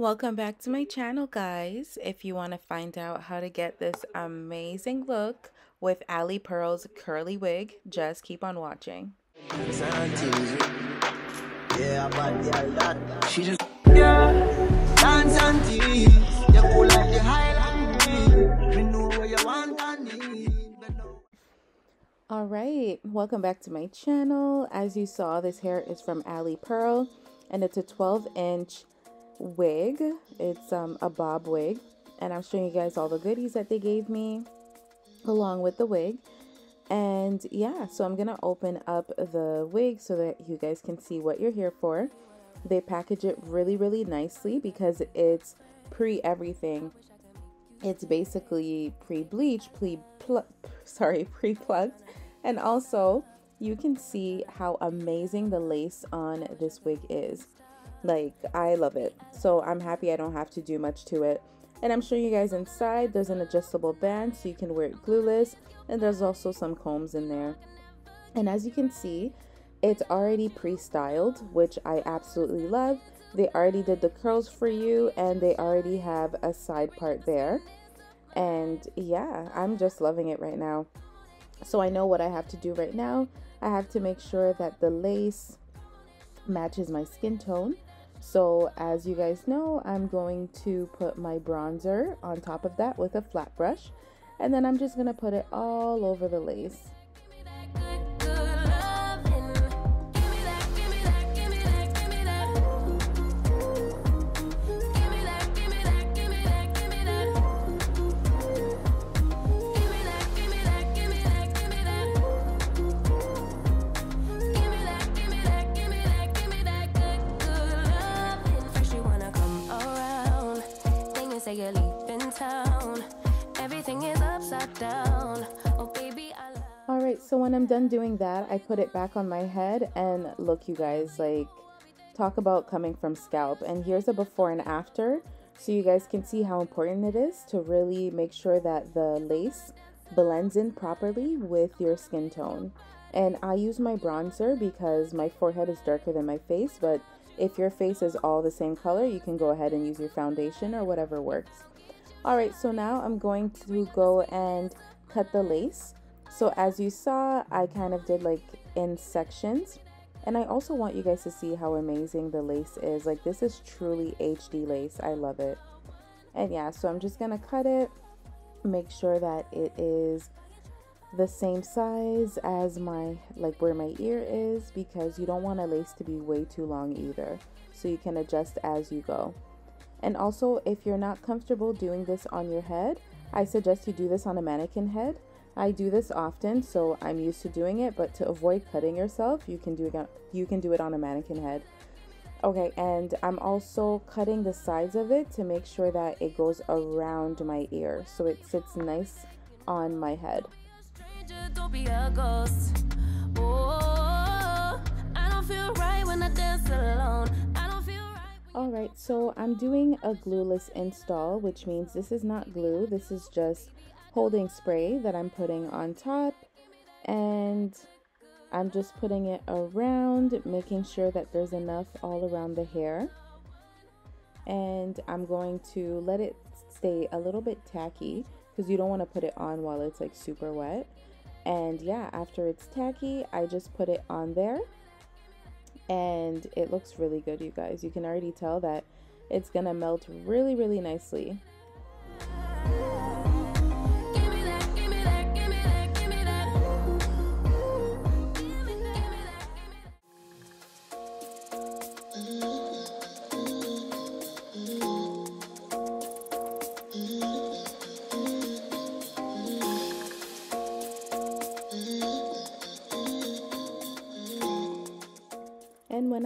Welcome back to my channel guys. If you want to find out how to get this amazing look with Ali Pearl's curly wig, just keep on watching. All right, welcome back to my channel. As you saw, this hair is from Ali Pearl and it's a 12 inch wig. It's um, a bob wig. And I'm showing you guys all the goodies that they gave me along with the wig. And yeah, so I'm going to open up the wig so that you guys can see what you're here for. They package it really, really nicely because it's pre-everything. It's basically pre-bleach, pre sorry, pre-plucked. And also, you can see how amazing the lace on this wig is. Like, I love it. So I'm happy I don't have to do much to it. And I'm showing you guys inside, there's an adjustable band so you can wear it glueless. And there's also some combs in there. And as you can see, it's already pre-styled, which I absolutely love. They already did the curls for you and they already have a side part there. And yeah, I'm just loving it right now. So I know what I have to do right now. I have to make sure that the lace matches my skin tone. So as you guys know, I'm going to put my bronzer on top of that with a flat brush. And then I'm just going to put it all over the lace. So when I'm done doing that, I put it back on my head and look you guys, like talk about coming from scalp. And here's a before and after so you guys can see how important it is to really make sure that the lace blends in properly with your skin tone. And I use my bronzer because my forehead is darker than my face, but if your face is all the same color, you can go ahead and use your foundation or whatever works. Alright, so now I'm going to go and cut the lace. So as you saw, I kind of did like in sections. And I also want you guys to see how amazing the lace is. Like this is truly HD lace. I love it. And yeah, so I'm just going to cut it. Make sure that it is the same size as my, like where my ear is. Because you don't want a lace to be way too long either. So you can adjust as you go. And also, if you're not comfortable doing this on your head, I suggest you do this on a mannequin head I do this often, so I'm used to doing it, but to avoid cutting yourself, you can do it on, you can do it on a mannequin head. Okay, and I'm also cutting the sides of it to make sure that it goes around my ear so it sits nice on my head. Alright, so I'm doing a glueless install, which means this is not glue, this is just holding spray that I'm putting on top and I'm just putting it around making sure that there's enough all around the hair. And I'm going to let it stay a little bit tacky because you don't want to put it on while it's like super wet. And yeah after it's tacky I just put it on there and it looks really good you guys. You can already tell that it's gonna melt really really nicely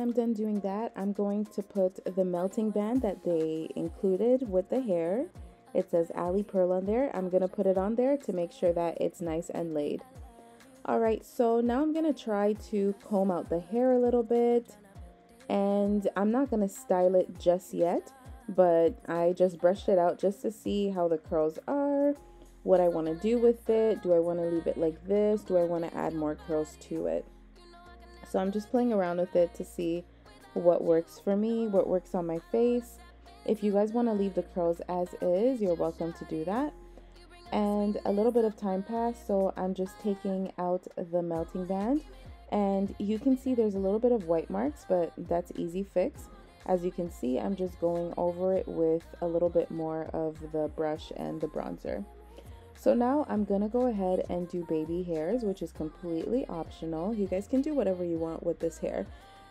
I'm done doing that, I'm going to put the melting band that they included with the hair. It says Ali Pearl on there. I'm going to put it on there to make sure that it's nice and laid. Alright, so now I'm going to try to comb out the hair a little bit. And I'm not going to style it just yet, but I just brushed it out just to see how the curls are, what I want to do with it. Do I want to leave it like this? Do I want to add more curls to it? So I'm just playing around with it to see what works for me, what works on my face. If you guys want to leave the curls as is, you're welcome to do that. And a little bit of time passed, so I'm just taking out the melting band. And you can see there's a little bit of white marks, but that's easy fix. As you can see, I'm just going over it with a little bit more of the brush and the bronzer. So now I'm gonna go ahead and do baby hairs, which is completely optional. You guys can do whatever you want with this hair.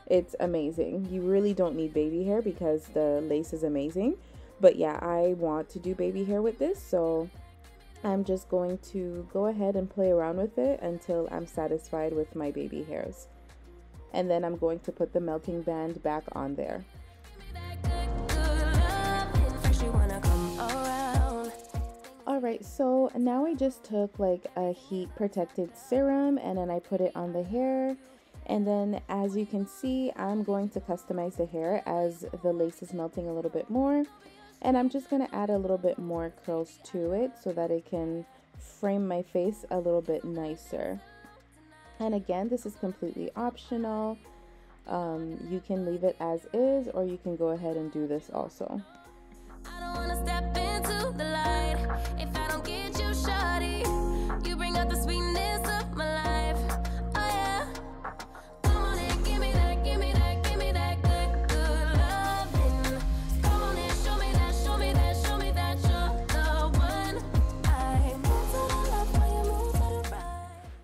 It's amazing. You really don't need baby hair because the lace is amazing. But yeah, I want to do baby hair with this, so I'm just going to go ahead and play around with it until I'm satisfied with my baby hairs. And then I'm going to put the melting band back on there. Alright, so now I just took like a heat protected serum and then I put it on the hair and then as you can see, I'm going to customize the hair as the lace is melting a little bit more. And I'm just going to add a little bit more curls to it so that it can frame my face a little bit nicer. And again, this is completely optional. Um, you can leave it as is or you can go ahead and do this also.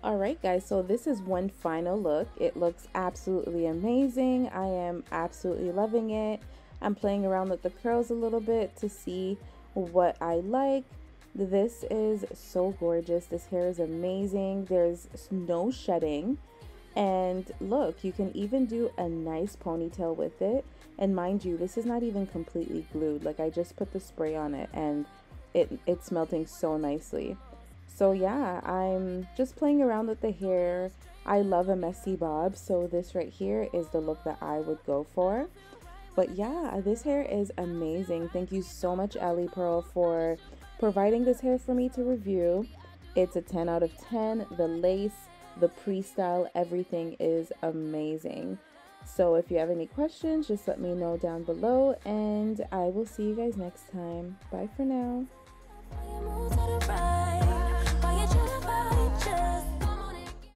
Alright guys, so this is one final look. It looks absolutely amazing. I am absolutely loving it. I'm playing around with the curls a little bit to see what I like. This is so gorgeous. This hair is amazing. There's no shedding. And look, you can even do a nice ponytail with it. And mind you, this is not even completely glued. Like I just put the spray on it and it, it's melting so nicely. So yeah, I'm just playing around with the hair. I love a messy bob, so this right here is the look that I would go for. But yeah, this hair is amazing. Thank you so much, Ali Pearl, for providing this hair for me to review. It's a 10 out of 10. The lace, the pre-style, everything is amazing. So if you have any questions, just let me know down below and I will see you guys next time. Bye for now.